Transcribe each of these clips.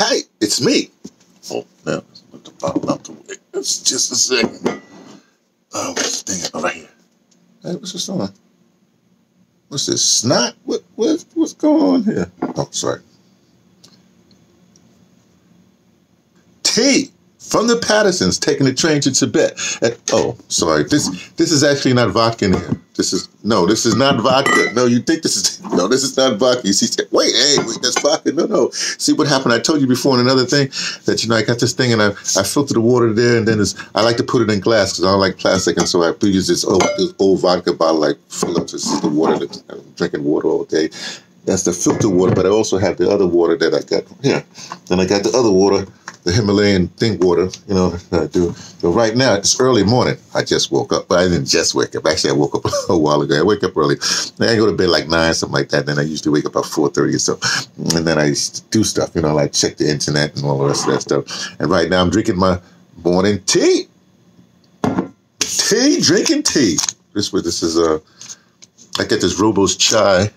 Hey, it's me. Oh, no, let the bottle out the way. It's just a second. Oh, what's the thing? Right here. Hey, what's this on? What's this? Snot? What, what, what's going on here? Oh, sorry. Tea from the Pattersons taking the train to Tibet. And, oh, sorry. This this is actually not vodka in here. This is no, this is not vodka. No, you think this is no, this is not vodka. You see, wait, hey, wait, that's vodka. No, no. See what happened? I told you before in another thing that you know I got this thing and I I filter the water there and then I like to put it in glass because I don't like plastic and so I use this old this old vodka bottle like fill up is the water that I'm drinking water all day. That's the filter water, but I also have the other water that I got here. Then I got the other water the Himalayan thing water, you know, I do. So right now, it's early morning. I just woke up, but I didn't just wake up. Actually, I woke up a while ago. I wake up early. I go to bed like 9, something like that. Then I usually wake up at 4.30 or so. And then I do stuff, you know, like check the internet and all the rest of that stuff. And right now, I'm drinking my morning tea. Tea, drinking tea. This, what this is, a. Uh, I get this Rooibos chai.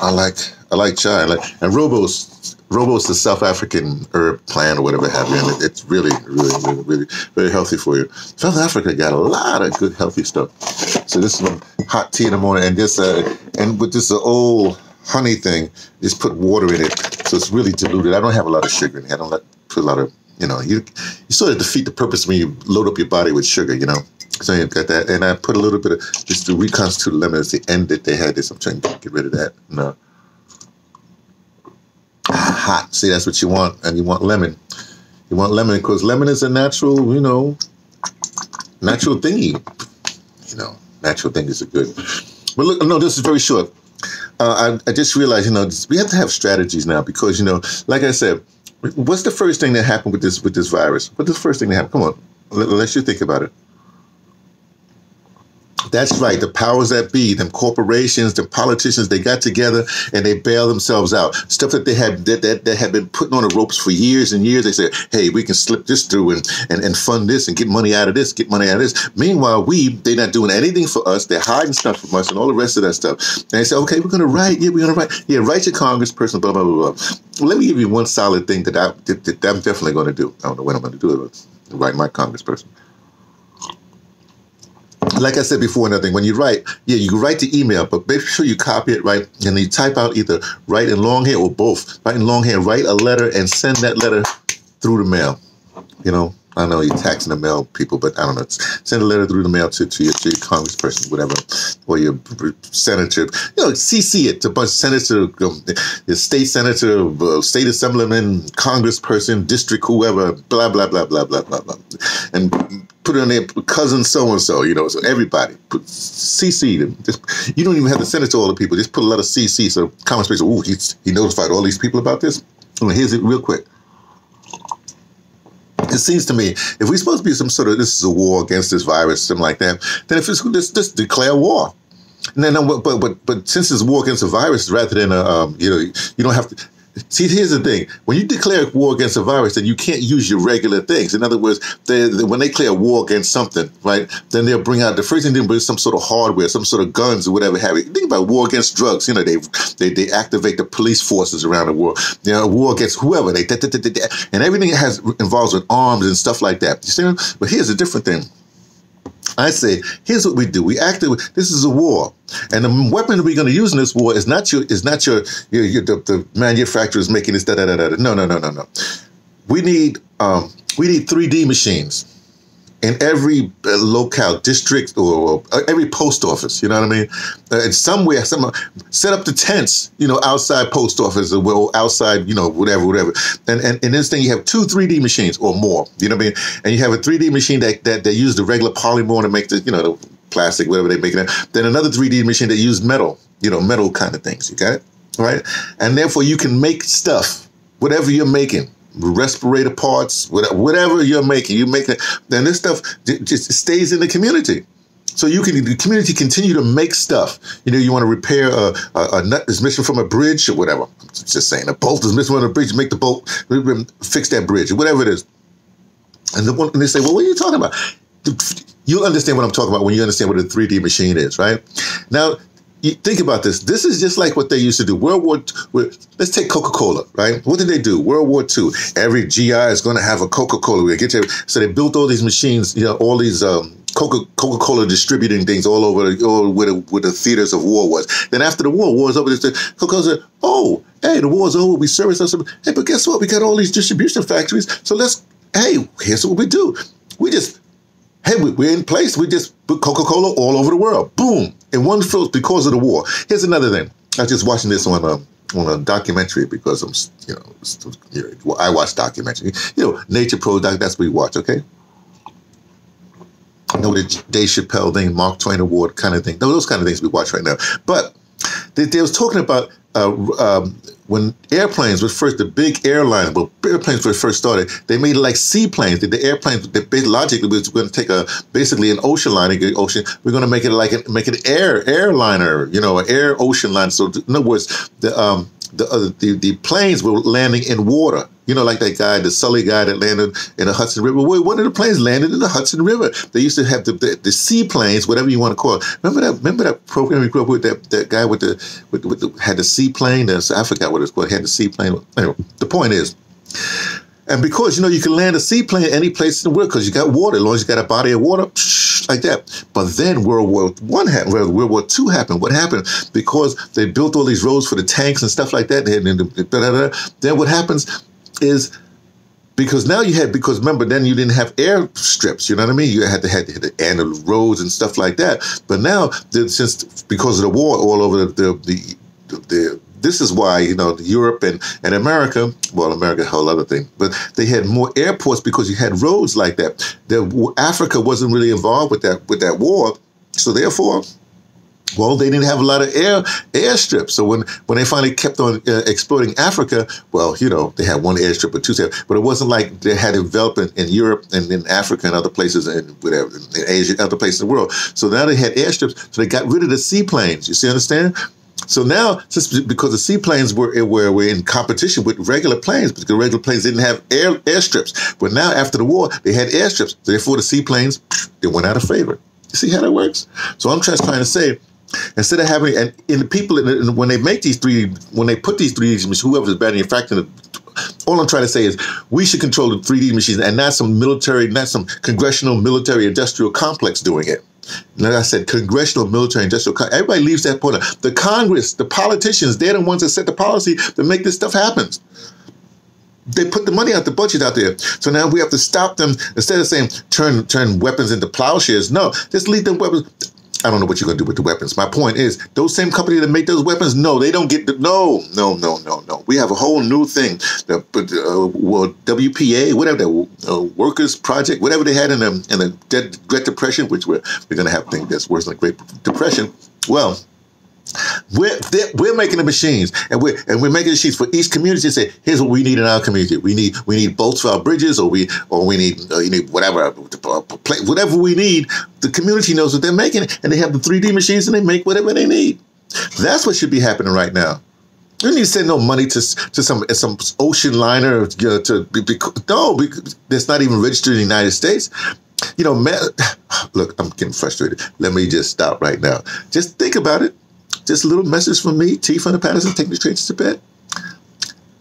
I like I like chai. I like, and Rooibos Rooibos the South African herb plant or whatever have you, and it's really, really, really, really very healthy for you. South Africa got a lot of good healthy stuff. So this is hot tea in the morning, and this uh, and with this uh, old honey thing, just put water in it, so it's really diluted. I don't have a lot of sugar in it. I don't let, put a lot of you know you you sort of defeat the purpose when you load up your body with sugar, you know. So you've got that, and I put a little bit of just to reconstitute lemon. It's the end that they had this. I'm trying to get rid of that. No hot. See, that's what you want, and you want lemon. You want lemon because lemon is a natural, you know, natural thingy. You know, natural things are good. But look, no, this is very short. Uh, I, I just realized, you know, we have to have strategies now because, you know, like I said, what's the first thing that happened with this with this virus? What's the first thing that happened? Come on, let, let's you think about it. That's right. The powers that be, them corporations, the politicians, they got together and they bailed themselves out. Stuff that they had that, that, that had been putting on the ropes for years and years. They said, hey, we can slip this through and, and, and fund this and get money out of this, get money out of this. Meanwhile, we, they're not doing anything for us. They're hiding stuff from us and all the rest of that stuff. And they say, okay, we're going to write. Yeah, we're going to write. Yeah, write your congressperson, blah, blah, blah, blah. Let me give you one solid thing that, I, that, that I'm definitely going to do. I don't know when I'm going to do it, but write my congressperson like I said before, another thing, when you write, yeah, you write the email, but make sure you copy it right, and you type out either write in longhand or both. Write in longhand, write a letter, and send that letter through the mail. You know, I know you're taxing the mail people, but I don't know. Send a letter through the mail to, to, your, to your congressperson, whatever, or your senator. You know, CC it to a bunch of senator, um, the state senator, uh, state assemblyman, congressperson, district, whoever, blah blah blah blah blah blah blah, and put it on there, cousin so and so. You know, so everybody put CC them. Just you don't even have to send it to all the people. Just put a lot of CC so congressperson. Oh, he's he notified all these people about this. Well, here's it real quick it seems to me if we're supposed to be some sort of this is a war against this virus, something like that, then if it's just, just declare war. And then, but but but since it's war against a virus rather than a um, you know you don't have to See, here's the thing: when you declare war against a virus, then you can't use your regular things. In other words, they, they, when they declare war against something, right, then they'll bring out the first thing they bring some sort of hardware, some sort of guns or whatever have you. Think about war against drugs. You know, they they, they activate the police forces around the world. You know, war against whoever they, they, they, they and everything has involves with arms and stuff like that. You see, but here's a different thing I say, here's what we do. We act. This is a war, and the weapon we're going to use in this war is not your is not your, your, your the, the manufacturers making this da da da da. No, no, no, no, no. We need um, we need 3D machines in every uh, locale district or, uh, every post office. You know what I mean? Uh, and somewhere, some set up the tents. You know, outside post office or outside. You know, whatever, whatever. And and in this thing, you have two 3D machines or more. You know what I mean? And you have a 3D machine that that they use the regular polymer to make the you know the plastic, whatever they make it. Then another 3D machine that use metal. You know, metal kind of things. You got it, right? And therefore, you can make stuff, whatever you're making respirator parts, whatever you're making, you make it. Then this stuff just stays in the community. So you can the community continue to make stuff. You know, you want to repair a, a, a nut is missing from a bridge or whatever. I'm just saying, a bolt is missing from a bridge. Make the bolt, fix that bridge, whatever it is. And, the one, and they say, well, what are you talking about? You understand what I'm talking about when you understand what a 3D machine is, right? Now, you think about this. This is just like what they used to do. World War. Let's take Coca Cola, right? What did they do? World War II. Every GI is going to have a Coca Cola. We get to, so they built all these machines. You know, all these um, Coca Coca Cola distributing things all over all where the, where the theaters of war was. Then after the war, war was over. Coca Cola said, "Oh, hey, the war's over. We service us. Hey, but guess what? We got all these distribution factories. So let's. Hey, here's what we do. We just Hey, we're in place. We just put Coca Cola all over the world. Boom. In one field because of the war. Here's another thing. I was just watching this on a, on a documentary because I'm, you know, you I watch documentary. You know, Nature Pro, that's what we watch, okay? I know the Dave Chappelle thing, Mark Twain Award kind of thing. Those kind of things we watch right now. But they, they was talking about uh, um, when airplanes were first, the big airlines, well, airplanes were first started, they made like seaplanes. The, airplanes, the, logically, was going to take a basically an ocean liner, ocean. We're going to make it like a, make an air airliner, you know, an air ocean line. So in other words, the um, the, uh, the the planes were landing in water. You know, like that guy, the Sully guy that landed in the Hudson River. Well, one of the planes landed in the Hudson River. They used to have the, the, the seaplanes, whatever you want to call it. Remember that? Remember that program we grew up with? That, that guy with the with, with the, had the seaplane. I forgot what it's called. He had the seaplane. Anyway, the point is. And because you know you can land a seaplane any place in the world because you got water, as long as you got a body of water, like that. But then World War One happened, World War Two happened. What happened? Because they built all these roads for the tanks and stuff like that. And Then what happens is because now you had because remember then you didn't have air strips you know what i mean you had to had to hit the end of the roads and stuff like that but now since because of the war all over the the, the, the this is why you know Europe and, and America, well, America a whole other thing, but they had more airports because you had roads like that. The, Africa wasn't really involved with that with that war, so therefore. Well, they didn't have a lot of air airstrips. So when, when they finally kept on uh, Africa, well, you know, they had one airstrip or two, but it wasn't like they had developed in, in Europe and in Africa and other places and whatever, in Asia, other places in the world. So now they had airstrips, so they got rid of the seaplanes. You see, understand? So now, just because the seaplanes were, were were in competition with regular planes, because regular planes didn't have air airstrips. But now, after the war, they had airstrips. So Therefore, the seaplanes they went out of favor. You see how that works? So I'm just trying to say, instead of having and in the people when they make these three, when they put these 3D machines, whoever's manufacturing the all I'm trying to say is we should control the 3D machines and not some military, not some congressional military industrial complex doing it. Like I said, congressional, military, industrial. Everybody leaves that point. The Congress, the politicians, they're the ones that set the policy to make this stuff happen. They put the money out, the budget out there. So now we have to stop them instead of saying turn turn weapons into plowshares. No, just leave them weapons. I don't know what you're going to do with the weapons. My point is, those same companies that make those weapons, no, they don't get the, no, no, no, no, no. We have a whole new thing, the uh, well, WPA, whatever that uh, Workers Project, whatever they had in the in the Great Depression, which we're we're going to have things that's worse than the Great Depression. Well, we're, we're making the machines, and we're and we're making the sheets for each community to say, here's what we need in our community. We need we need bolts for our bridges, or we or we need uh, you need whatever uh, whatever we need. The community knows what they're making, and they have the 3D machines, and they make whatever they need. That's what should be happening right now. You need to send no money to to some some ocean liner you know, to be, be, no, it's not even registered in the United States. You know, man, look, I'm getting frustrated. Let me just stop right now. Just think about it. Just a little message from me, T the Patterson, taking the train to Tibet,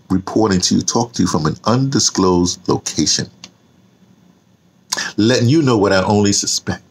reporting to you, talk to you from an undisclosed location, letting you know what I only suspect.